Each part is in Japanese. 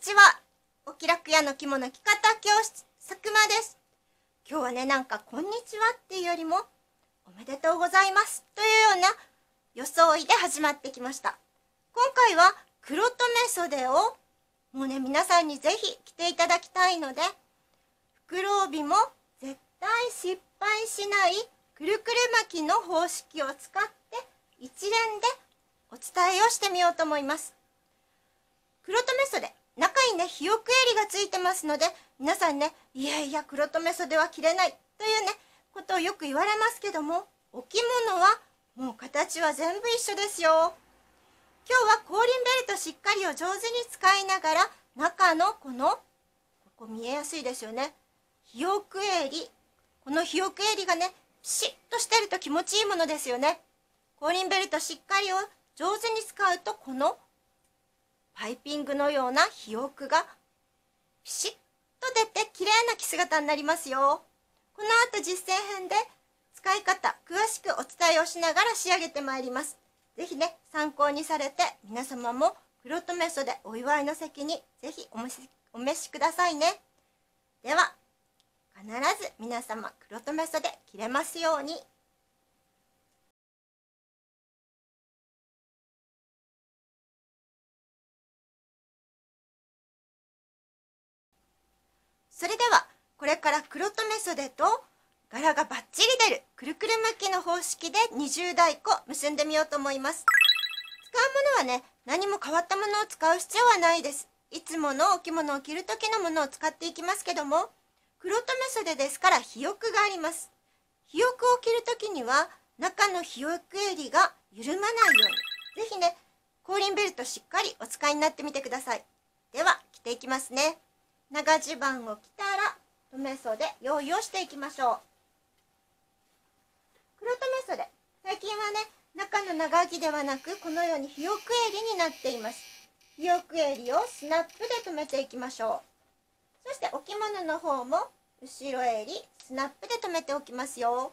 ちは。お気楽屋の着物着方教室、佐久間です。今日はね、なんか、こんにちはっていうよりも、おめでとうございますというような装いで始まってきました。今回は、黒留め袖を、もうね、皆さんにぜひ着ていただきたいので、袋帯も絶対失敗しないくるくる巻きの方式を使って一連でお伝えをしてみようと思います。黒留め袖中にねひよく襟がついてますので皆さんねいやいや黒留め袖は着れないというねことをよく言われますけどもお着物はもう形は全部一緒ですよ。今日は後輪ベルトしっかりを上手に使いながら中のこのここ見えやすいですよねひよく襟このひよく襟がねピシッとしてると気持ちいいものですよね。後輪ベルトしっかりを上手に使うとこのパイピングのようなひよくがピシッと出て綺麗な着姿になりますよ。この後実践編で使い方詳しくお伝えをしながら仕上げてまいります。是非ね参考にされて皆様も黒留め袖お祝いの席に是非お召しお召しくださいね。では必ず皆様黒留め袖着れますように。それではこれから黒留め袖と柄がバッチリ出るくるくる巻きの方式で20台個結んでみようと思います。使うものはね何も変わったものを使う必要はないです。いつものお着物を着る時のものを使っていきますけども黒留め袖ですからひよくがあります。ひよくを着る時には中のひよく襟が緩まないように。是非ね後輪ベルトしっかりお使いになってみてください。では着ていきますね。長襦袢を着たら留め袖用意をしていきましょう。黒留め袖最近はね中の長着ではなくこのようにひよく襟になっています。ひよく襟をスナップで留めていきましょう。そしてお着物の方も後ろ襟スナップで留めておきますよ。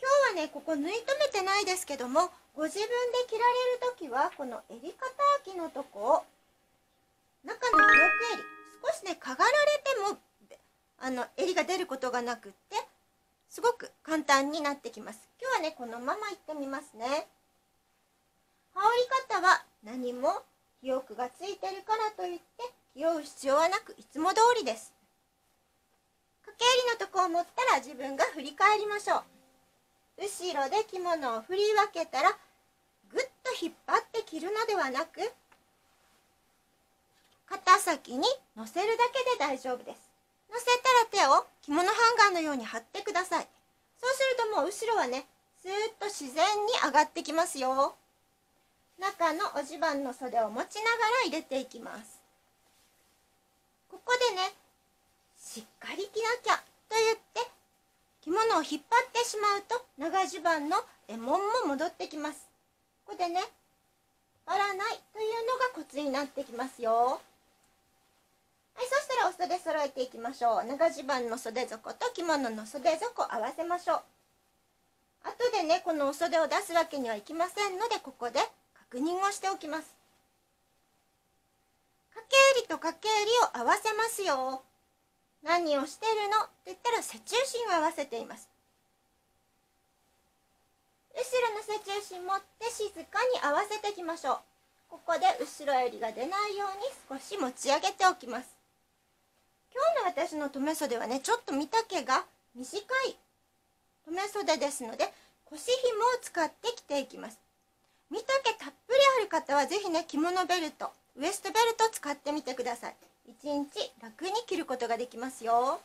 今日はねここ縫い留めてないですけどもご自分で着られる時はこの襟肩空きのとこを中のひよく襟少しねかがられてもあの襟が出ることがなくってすごく簡単になってきます。今日はねこのままいってみますね。羽織り方は何もひよくがついてるからといって気負う必要はなくいつも通りです。かけ襟のとこを持ったら自分が振り返りましょう。後ろで着物を振り分けたらぐっと引っ張って着るのではなく先に乗せるだけで大丈夫です。乗せたら手を着物ハンガーのように貼ってください。そうするともう後ろはねスーッと自然に上がってきますよ。中のお襦袢の袖を持ちながら入れていきます。ここでねしっかり着なきゃと言って着物を引っ張ってしまうと長襦袢の絵紋も戻ってきます。ここでね割らないというのがコツになってきますよ。はい、そしたらお袖揃えていきましょう。長襦袢の袖底と着物の袖底合わせましょう。後でね、このお袖を出すわけにはいきませんので、ここで確認をしておきます。掛け襟と掛け襟を合わせますよ。何をしてるの？って言ったら背中心を合わせています。後ろの背中心持って静かに合わせていきましょう。ここで後ろ襟が出ないように少し持ち上げておきます。今日の私の留め袖はねちょっと見丈が短い留め袖ですので腰紐を使って着ていきます。見丈たっぷりある方は是非ね着物ベルトウエストベルト使ってみてください。1日楽に着ることができますよ。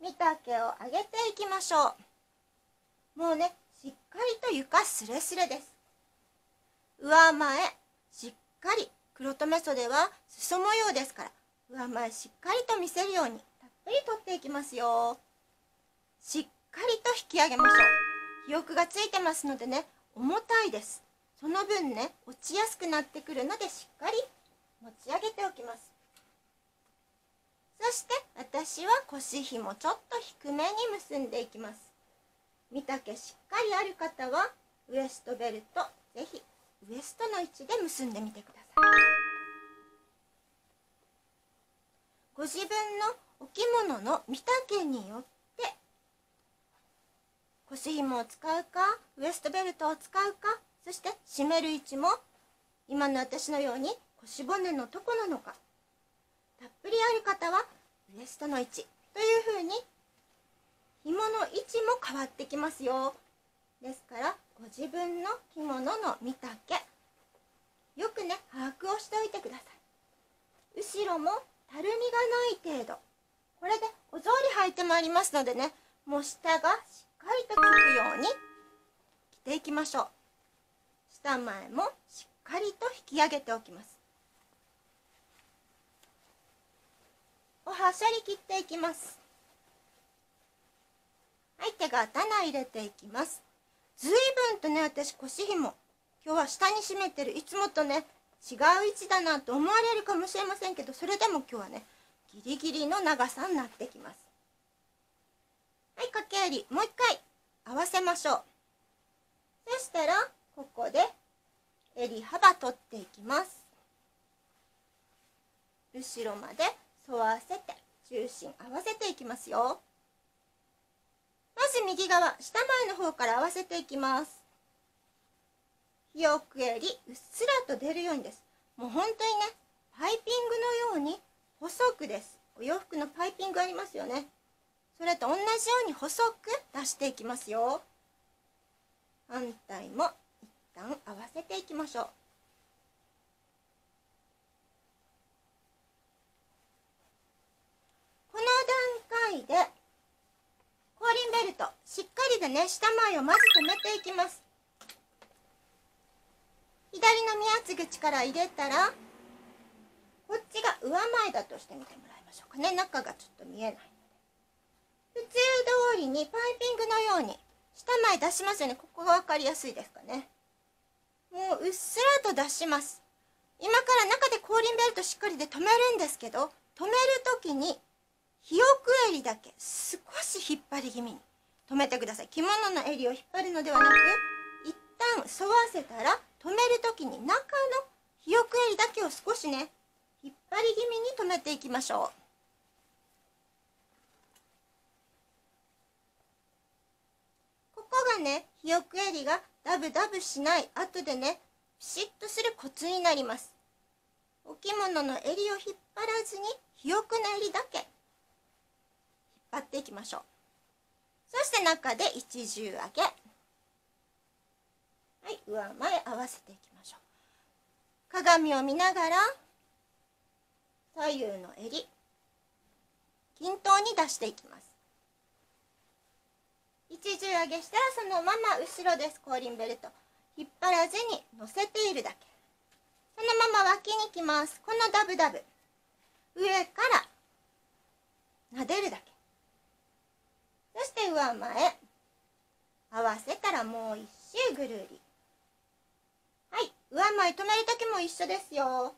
見丈を上げていきましょう。もうねしっかりと床スレスレです。上前しっかり黒留め袖は裾模様ですから上前しっかりと見せるようにたっぷり取っていきますよ。しっかりと引き上げましょう。ひよくがついてますのでね重たいです。その分ね落ちやすくなってくるのでしっかり持ち上げておきます。そして私は腰紐ちょっと低めに結んでいきます。見丈しっかりある方はウエストベルトぜひウエストの位置で結んでみてください。ご自分のお着物の見丈によって腰紐を使うかウエストベルトを使うかそして締める位置も今の私のように腰骨のとこなのかたっぷりある方はウエストの位置というふうに紐の位置も変わってきますよ。ですからご自分の着物の見丈よくね把握をしておいてください。後ろもたるみがない程度。これでお草履履いてまいりますのでねもう下がしっかりとつくように着ていきましょう。下前もしっかりと引き上げておきます。おはしゃり切っていきます。はい手が棚入れていきます。ずいぶんとね私腰紐今日は下に締めてる。いつもとね違う位置だなと思われるかもしれませんけどそれでも今日はねギリギリの長さになってきます。はい掛け襟もう一回合わせましょう。そしたらここで襟幅取っていきます。後ろまで沿わせて中心合わせていきますよ。まず右側下前の方から合わせていきます。ひよく襟うっすらと出るようにです。もう本当にねパイピングのように細くです。お洋服のパイピングありますよね。それと同じように細く出していきますよ。反対も一旦合わせていきましょう。この段階で後輪ベルトしっかりでね下前をまず止めていきます。左の身厚口から入れたらこっちが上前だとしてみてもらいましょうかね。中がちょっと見えないので。普通通りにパイピングのように下前出しますよね。ここが分かりやすいですかね。もううっすらと出します。今から中で後輪ベルトしっかりで止めるんですけど止める時にひよく襟だけ少し引っ張り気味に止めてください。着物の襟を引っ張るのではなく一旦沿わせたら止める時に中のひよく襟だけを少しね引っ張り気味に止めていきましょう。ここがねひよく襟がダブダブしない後でねピシッとするコツになります。お着物の襟を引っ張らずにひよくの襟だけ引っ張っていきましょう。そして中で一重上げ。はい上前合わせていきましょう。鏡を見ながら左右の襟均等に出していきます。一重上げしたらそのまま後ろです後輪ベルト。引っ張らずに乗せているだけ。そのまま脇にきます。このダブダブ。上から撫でるだけ。そして上前。合わせたらもう一周ぐるり。上前止める時も一緒ですよ。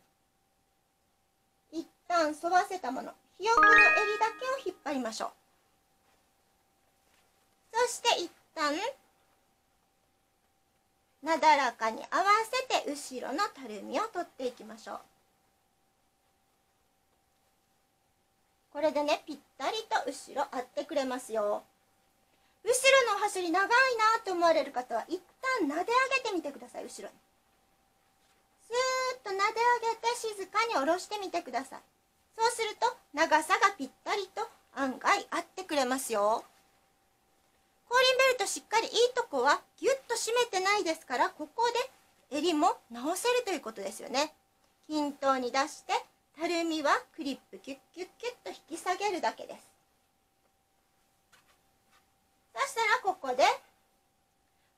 一旦沿わせたもの。ひよこの襟だけを引っ張りましょう。そして一旦なだらかに合わせて後ろのたるみを取っていきましょう。これでねぴったりと後ろ合ってくれますよ。後ろの走り長いなと思われる方は一旦撫で上げてみてください後ろに。スーッと撫で上げて静かに下ろしてみてください。そうすると長さがぴったりと案外合ってくれますよ。後輪ベルトしっかりいいとこはギュッと締めてないですからここで襟も直せるということですよね。均等に出してたるみはクリップキュッキュッキュッと引き下げるだけです。そしたらここで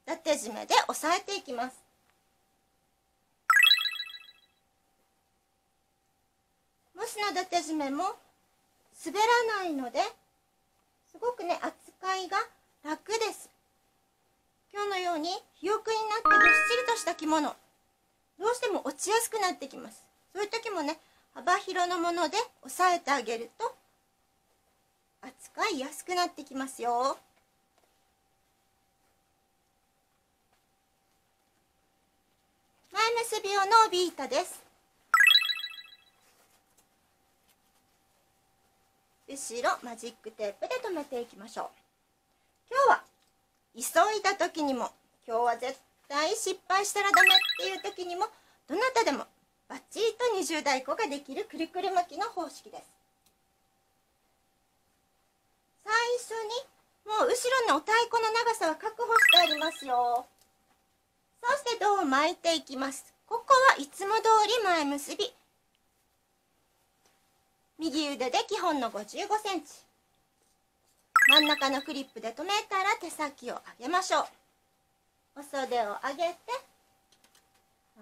伊達締めで押さえていきます。もしの伊達締めも滑らないのですごくね扱いが楽です。今日のように肥沃になってどっしりとした着物どうしても落ちやすくなってきます。そういう時もね幅広のもので押さえてあげると扱いやすくなってきますよ。前結び用のビータです。後ろマジックテープで留めていきましょう。今日は急いだ時にも今日は絶対失敗したらダメっていう時にもどなたでもバッチリと二重太鼓ができるくるくる巻きの方式です。最初にもう後ろのお太鼓の長さは確保してありますよ。そして胴を巻いていきます。ここはいつも通り前結び。右腕で基本の55センチ。真ん中のクリップで留めたら手先を上げましょう。お袖を上げて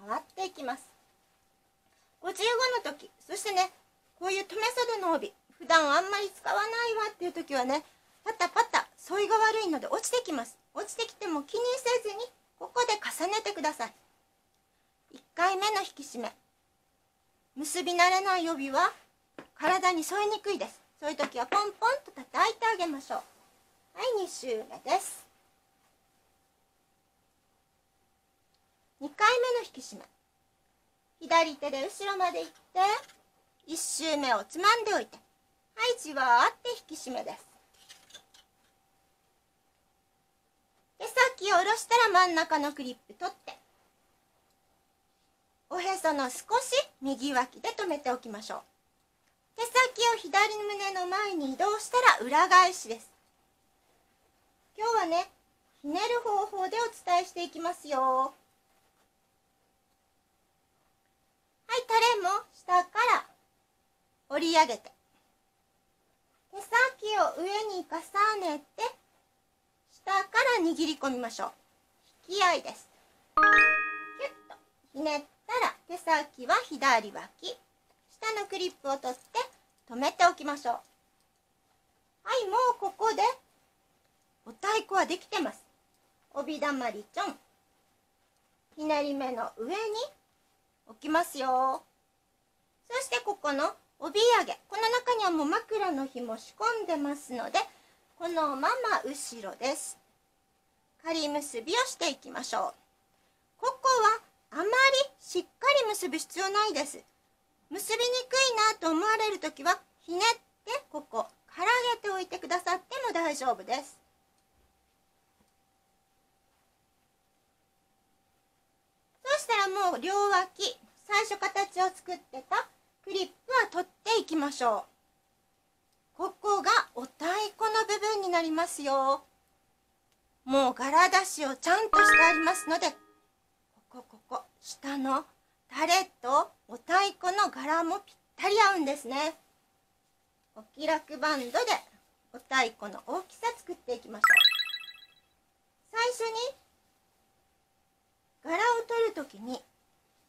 回っていきます。55の時そしてねこういう留め袖の帯普段あんまり使わないわっていう時はねパタパタ沿いが悪いので落ちてきます。落ちてきても気にせずにここで重ねてください。1回目の引き締め。結び慣れない帯は体に添えにくいです。そういう時はポンポンと叩いてあげましょう。はい2周目です。2回目の引き締め。左手で後ろまで行って1周目をつまんでおいて。はいじわーって引き締めです。手先を下ろしたら真ん中のクリップ取って。おへその少し右脇で止めておきましょう。手先を左胸の前に移動したら裏返しです。今日はねひねる方法でお伝えしていきますよ。はいタレも下から折り上げて。手先を上に重ねて下から握り込みましょう。引き合いです。キュッとひねったら手先は左脇。下のクリップを取って止めておきましょう。はいもうここでお太鼓はできてます。帯だまりちょん。ひねり目の上に置きますよ。そしてここの帯揚げ。この中にはもう枕の紐仕込んでますのでこのまま後ろです。仮結びをしていきましょう。ここはあまりしっかり結ぶ必要ないです。結びにくいなと思われる時はひねってここからげておいてくださっても大丈夫です。そしたらもう両脇最初形を作ってたクリップは取っていきましょう。ここがお太鼓の部分になりますよ。もう柄出しをちゃんとしてありますのでここここ下のタレとお太鼓の柄もぴったり合うんですね。お気楽バンドでお太鼓の大きさ作っていきましょう。最初に柄を取る時に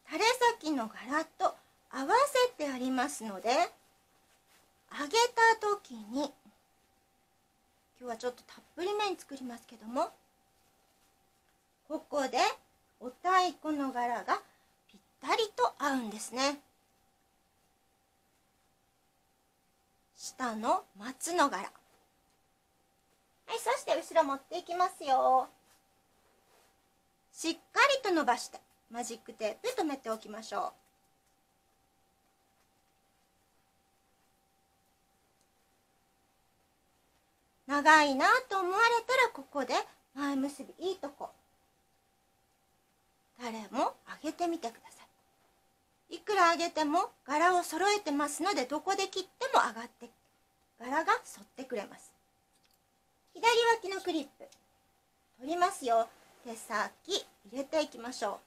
タレ先の柄と合わせてありますので揚げた時に今日はちょっとたっぷりめに作りますけどもここでお太鼓の柄がったりと合うんですね。下の松の柄。はいそして後ろ持っていきますよ。しっかりと伸ばしてマジックテープ留めておきましょう。長いなと思われたらここで前結びいいとこ。誰も上げてみてください。いくら上げても柄を揃えてますのでどこで切っても上がって柄が反ってくれます。左脇のクリップ取りますよ。手先入れていきましょ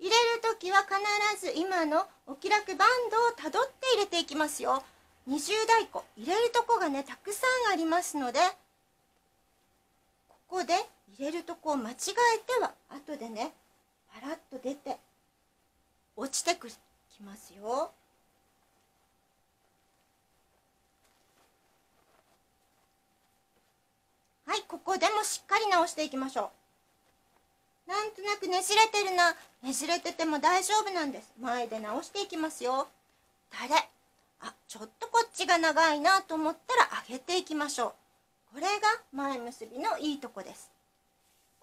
う。入れる時は必ず今のお気楽バンドをたどって入れていきますよ。二重太鼓入れるとこがねたくさんありますのでここで入れるとこを間違えては後でねパラッと出て落ちてきますよ。はいここでもしっかり直していきましょう。なんとなくねじれてるな。ねじれてても大丈夫なんです。前で直していきますよ。タレあちょっとこっちが長いなと思ったら上げていきましょう。これが前結びのいいとこです。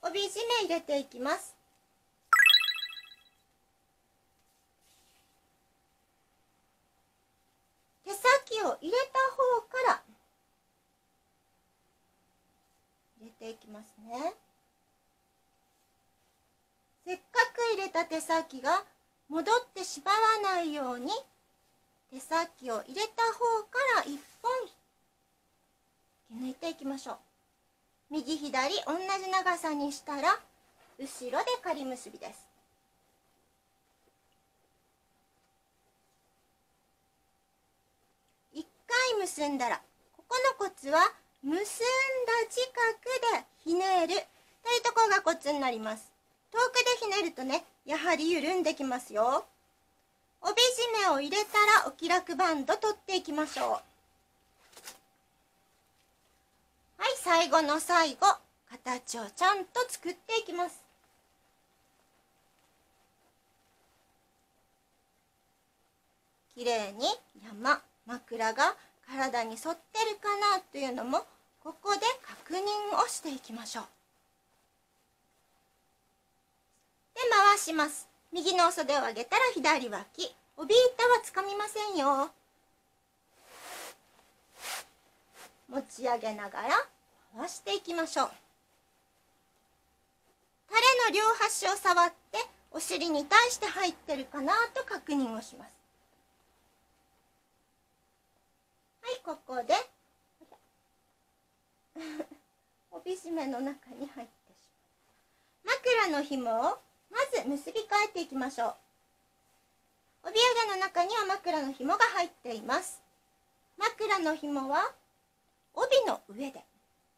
帯締め入れていきます手先を入れた方からていきますね。せっかく入れた手先が戻ってしまわないように手先を入れた方から一本引き抜いていきましょう。右左同じ長さにしたら後ろで仮結びです。一回結んだらここのコツは結んだ近くでひねる。というところがコツになります。遠くでひねるとねやはり緩んできますよ。帯締めを入れたらお気楽バンド取っていきましょう。はい最後の最後。形をちゃんと作っていきます。綺麗に山枕が体に沿ってるかなというのもここで確認をしていきましょう。で回します。右の袖を上げたら左脇。帯板はつかみませんよ。持ち上げながら回していきましょう。タレの両端を触ってお尻に対して入ってるかなと確認をします。はいここで。帯締めの中に入ってしまう。枕の紐をまず結び替えていきましょう。帯揚げの中には枕の紐が入っています。枕の紐は帯の上で。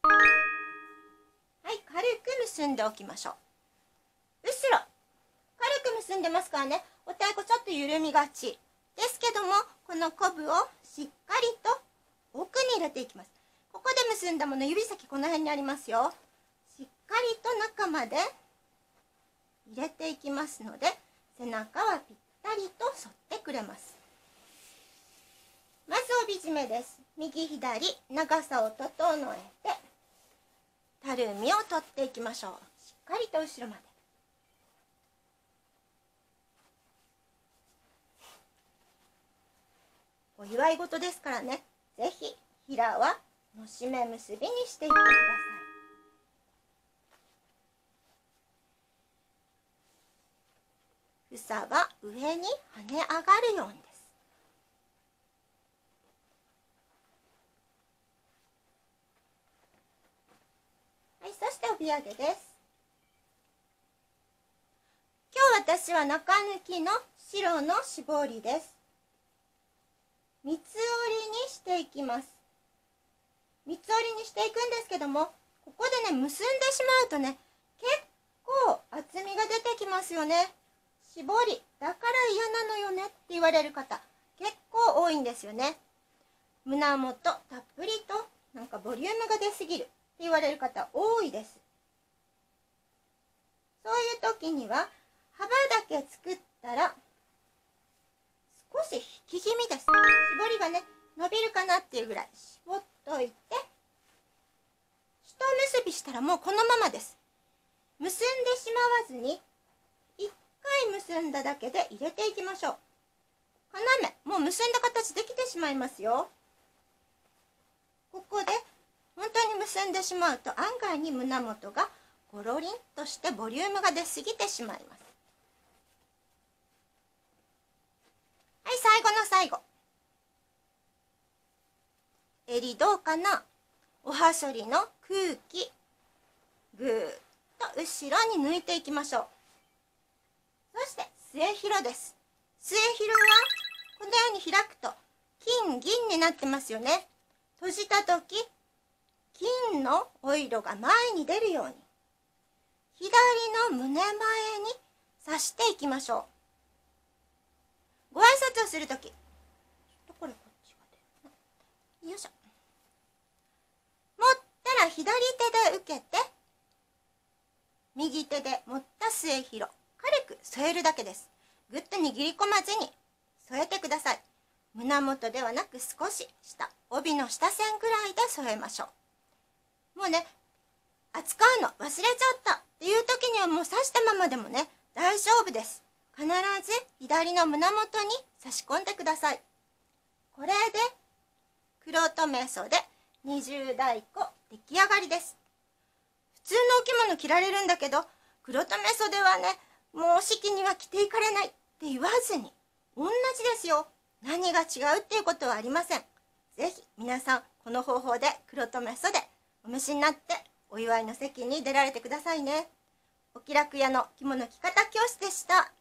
はい軽く結んでおきましょう。後ろ。軽く結んでますからね。お太鼓ちょっと緩みがち。ですけどもこのコブをしっかりと奥に入れていきます。ここで結んだもの指先この辺にありますよ。しっかりと中まで入れていきますので背中はぴったりと反ってくれます。まず帯締めです。右左長さを整えてたるみを取っていきましょう。しっかりと後ろまで。お祝い事ですからね。是非平はのしめ結びにしていってください。房は上に跳ね上がるようにです。はいそして帯揚げです。今日私は中抜きの白の絞りです。三つ折りにしていきます。三つ折りにしていくんですけどもここでね結んでしまうとね結構厚みが出てきますよね。絞りだから嫌なのよねって言われる方結構多いんですよね。胸元たっぷりとなんかボリュームが出すぎるって言われる方多いです。そういう時には幅だけ作ったら少し引き気味です。絞りがね伸びるかなっていうぐらい絞っといて一結びしたらもうこのままです。結んでしまわずに回結んだだけで入れていきましょう。斜めもう結んだ形できてしまいますよ。ここで本当に結んでしまうと案外に胸元がゴロリンとしてボリュームが出過ぎてしまいますはい最後の最後襟どうかなおはしょりの空気ぐーっと後ろに抜いていきましょうそして末広です。末広はこのように開くと金銀になってますよね。閉じた時金のお色が前に出るように左の胸前に刺していきましょう。ご挨拶をする時ちょっとこれこっちが出よいしょ。持ったら左手で受けて右手で持った末広軽く添えるだけです。ぐっと握り込まずに添えてください。胸元ではなく少し下帯の下線ぐらいで添えましょう。もうね扱うの忘れちゃったっていう時にはもう刺したままでもね大丈夫です。必ず左の胸元に差し込んでください。これで黒留め袖20代子出来上がりです。普通のお着物着られるんだけど黒留袖はねもう式には着ていかれないって言わずに同じですよ。何が違うっていうことはありません。是非皆さんこの方法で黒留袖お召しになってお祝いの席に出られてくださいね。お気楽屋の着物着方教師でした。